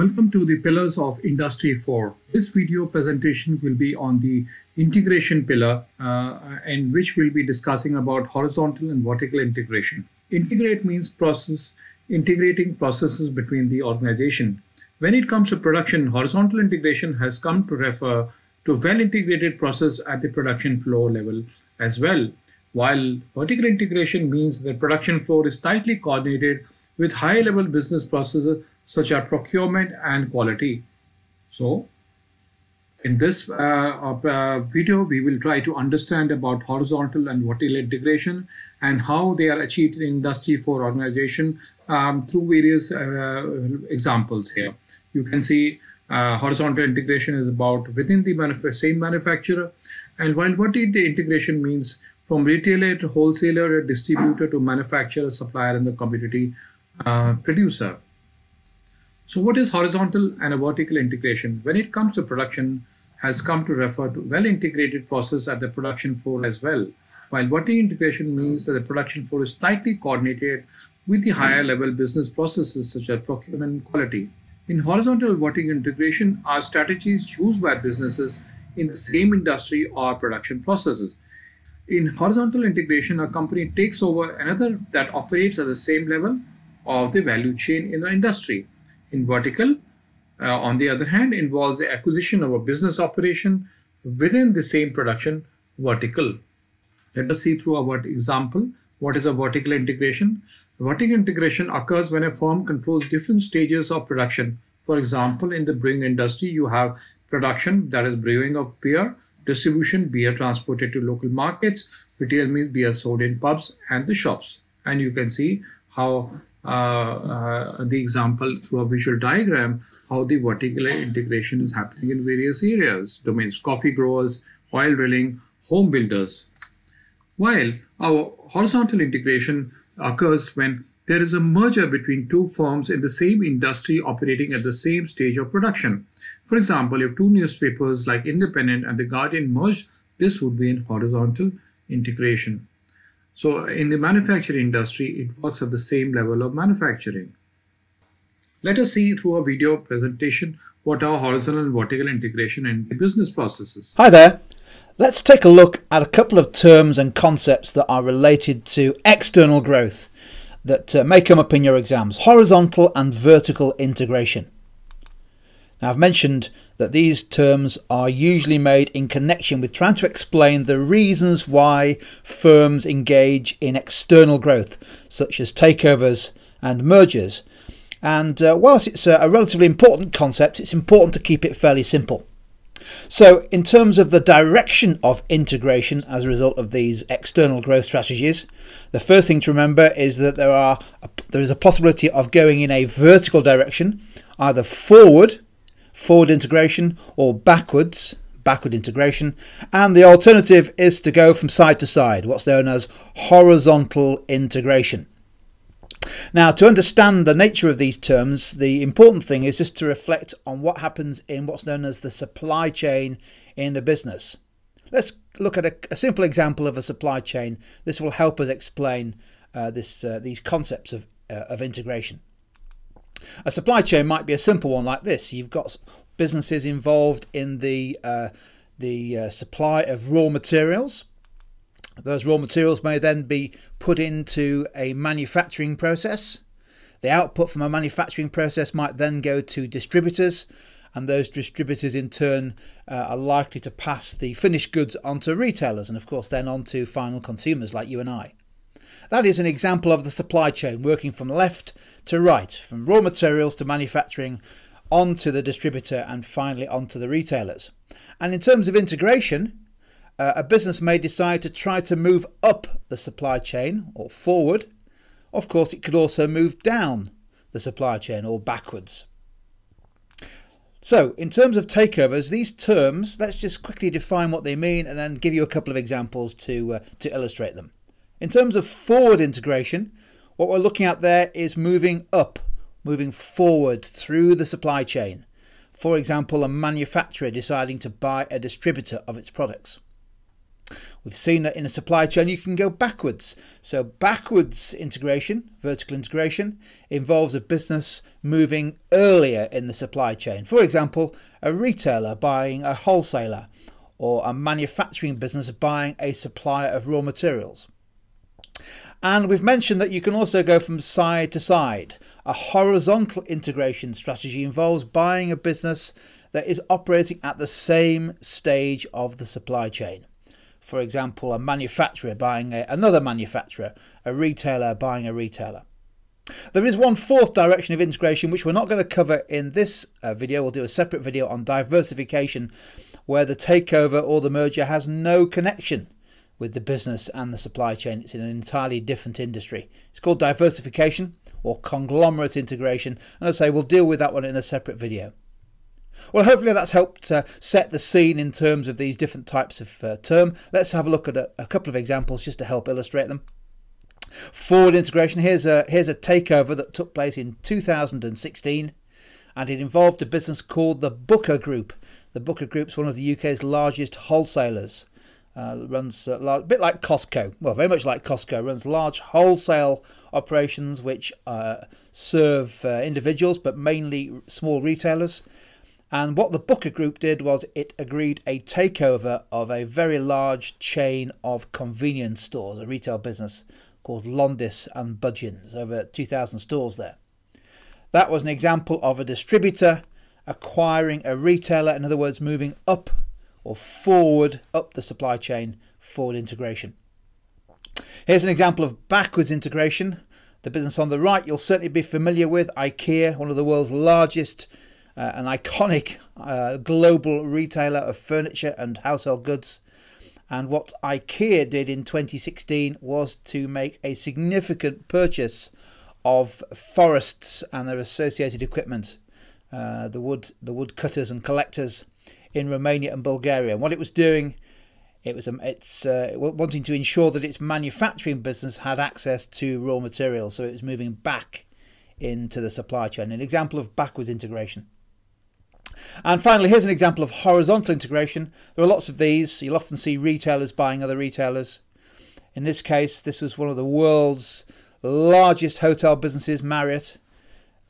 Welcome to the Pillars of Industry 4. This video presentation will be on the integration pillar uh, in which we'll be discussing about horizontal and vertical integration. Integrate means process, integrating processes between the organization. When it comes to production, horizontal integration has come to refer to well-integrated process at the production floor level as well, while vertical integration means that production floor is tightly coordinated with high-level business processes such as procurement and quality. So, in this uh, uh, video, we will try to understand about horizontal and vertical integration and how they are achieved in Industry 4 organization um, through various uh, examples here. You can see uh, horizontal integration is about within the manuf same manufacturer, and while vertical integration means from retailer to wholesaler, distributor to manufacturer, supplier, and the commodity uh, producer. So what is horizontal and a vertical integration? When it comes to production, has come to refer to well-integrated process at the production floor as well. While vertical integration means that the production floor is tightly coordinated with the higher level business processes such as procurement and quality. In horizontal vertical integration are strategies used by businesses in the same industry or production processes. In horizontal integration, a company takes over another that operates at the same level of the value chain in the industry. In vertical, uh, on the other hand, involves the acquisition of a business operation within the same production vertical. Let us see through our example what is a vertical integration. Vertical integration occurs when a firm controls different stages of production. For example, in the brewing industry, you have production that is brewing of beer, distribution, beer transported to local markets, retail means beer sold in pubs and the shops. And you can see how Uh, uh, the example through a visual diagram how the vertical integration is happening in various areas domains coffee growers oil drilling home builders. While our horizontal integration occurs when there is a merger between two firms in the same industry operating at the same stage of production. For example if two newspapers like independent and the guardian merge this would be in horizontal integration so in the manufacturing industry, it works at the same level of manufacturing. Let us see through a video presentation what are horizontal and vertical integration in the business processes. Hi there. Let's take a look at a couple of terms and concepts that are related to external growth that uh, may come up in your exams. Horizontal and vertical integration. Now I've mentioned that these terms are usually made in connection with trying to explain the reasons why firms engage in external growth, such as takeovers and mergers. And uh, whilst it's a, a relatively important concept, it's important to keep it fairly simple. So, in terms of the direction of integration as a result of these external growth strategies, the first thing to remember is that there are there is a possibility of going in a vertical direction, either forward forward integration or backwards, backward integration, and the alternative is to go from side to side, what's known as horizontal integration. Now, to understand the nature of these terms, the important thing is just to reflect on what happens in what's known as the supply chain in the business. Let's look at a, a simple example of a supply chain. This will help us explain uh, this, uh, these concepts of, uh, of integration. A supply chain might be a simple one like this. You've got businesses involved in the uh, the uh, supply of raw materials. Those raw materials may then be put into a manufacturing process. The output from a manufacturing process might then go to distributors, and those distributors in turn uh, are likely to pass the finished goods onto retailers and, of course, then onto final consumers like you and I. That is an example of the supply chain working from left to right, from raw materials to manufacturing onto the distributor and finally onto the retailers. And in terms of integration, uh, a business may decide to try to move up the supply chain or forward. Of course, it could also move down the supply chain or backwards. So, in terms of takeovers, these terms, let's just quickly define what they mean and then give you a couple of examples to, uh, to illustrate them. In terms of forward integration, what we're looking at there is moving up, moving forward through the supply chain. For example, a manufacturer deciding to buy a distributor of its products. We've seen that in a supply chain you can go backwards. So, backwards integration, vertical integration, involves a business moving earlier in the supply chain. For example, a retailer buying a wholesaler, or a manufacturing business buying a supplier of raw materials. And we've mentioned that you can also go from side to side. A horizontal integration strategy involves buying a business that is operating at the same stage of the supply chain. For example, a manufacturer buying a, another manufacturer, a retailer buying a retailer. There is one fourth direction of integration which we're not going to cover in this uh, video. We'll do a separate video on diversification where the takeover or the merger has no connection with the business and the supply chain. It's in an entirely different industry. It's called diversification or conglomerate integration. And I say we'll deal with that one in a separate video. Well, hopefully that's helped uh, set the scene in terms of these different types of uh, term. Let's have a look at a, a, couple of examples just to help illustrate them. Forward integration. Here's a here's a takeover that took place in 2016, and it involved a business called the Booker Group. The Booker Group is one of the UK's largest wholesalers. Uh, runs uh, a bit like Costco, well, very much like Costco, runs large wholesale operations which uh, serve uh, individuals but mainly small retailers. And what the Booker Group did was it agreed a takeover of a very large chain of convenience stores, a retail business called Londis and Budgens, over 2,000 stores there. That was an example of a distributor acquiring a retailer, in other words, moving up or forward up the supply chain, forward integration. Here's an example of backwards integration. The business on the right you'll certainly be familiar with, IKEA, one of the world's largest uh, iconic uh, global retailer of furniture and household goods. And what IKEA did in 2016 was to make a significant purchase of forests and their associated equipment, uh, the wood, the wood cutters and collectors in Romania and Bulgaria. And what it was doing, it was um, it's uh, wanting to ensure that its manufacturing business had access to raw materials, so it was moving back into the supply chain. An example of backwards integration. And finally, here's an example of horizontal integration. There are lots of these. You'll often see retailers buying other retailers. In this case, this was one of the world's largest hotel businesses, Marriott,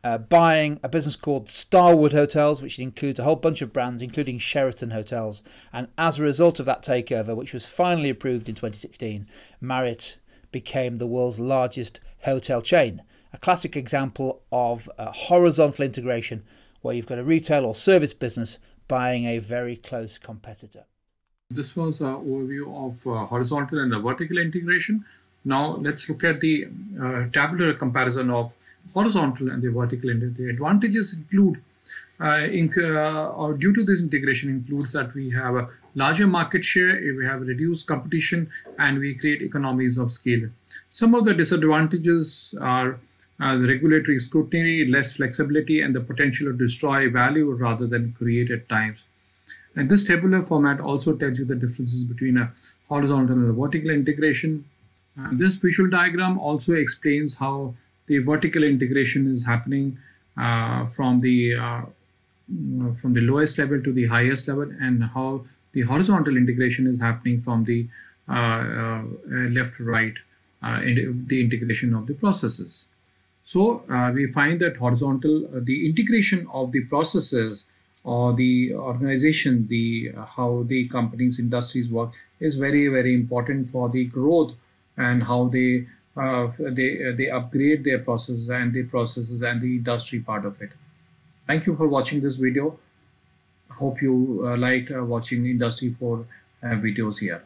uh, buying a business called Starwood Hotels, which includes a whole bunch of brands, including Sheraton Hotels. And as a result of that takeover, which was finally approved in 2016, Marriott became the world's largest hotel chain. A classic example of horizontal integration where you've got a retail or service business buying a very close competitor. This was an overview of uh, horizontal and vertical integration. Now let's look at the uh, tabular comparison of horizontal and the vertical integration. The advantages include, uh, uh, or due to this integration includes that we have a larger market share, we have reduced competition, and we create economies of scale. Some of the disadvantages are uh, regulatory scrutiny, less flexibility, and the potential to destroy value rather than create at times. And this tabular format also tells you the differences between a horizontal and a vertical integration. Uh, this visual diagram also explains how the vertical integration is happening uh, from the uh, from the lowest level to the highest level and how the horizontal integration is happening from the uh, uh, left to right in the integration of the processes. So uh, we find that horizontal, uh, the integration of the processes or the organization, the uh, how the companies, industries work is very, very important for the growth and how they uh, they uh, they upgrade their processes and the processes and the industry part of it. Thank you for watching this video. Hope you uh, liked watching Industry 4 videos here.